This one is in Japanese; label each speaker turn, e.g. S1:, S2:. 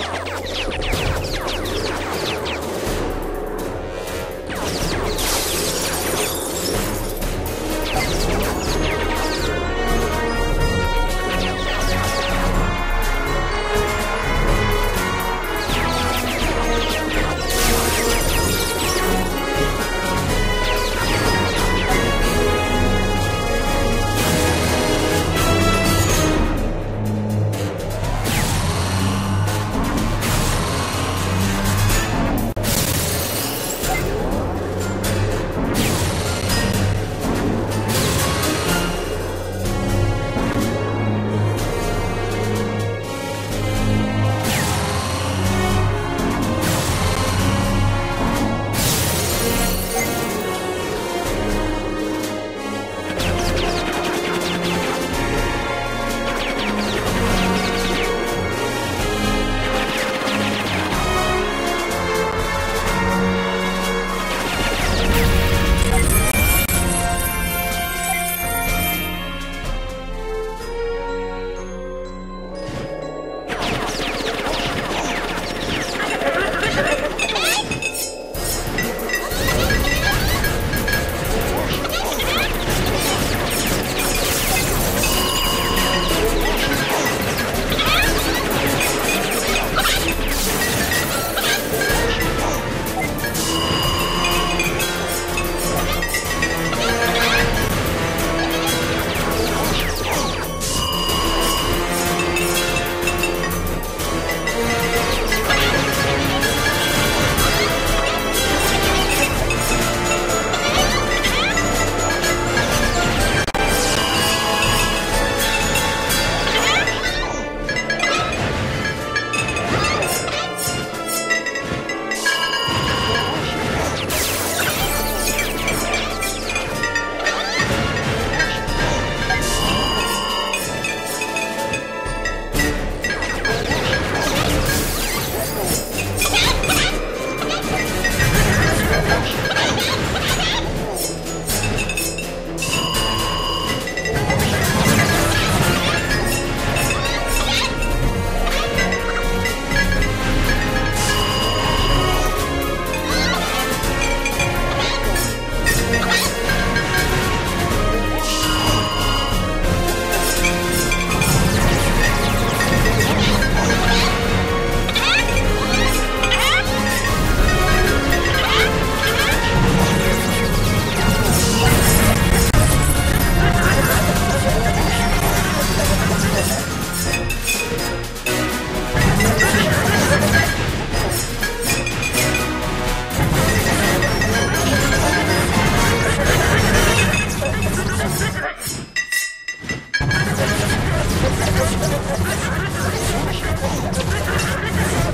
S1: よっ
S2: Let's go.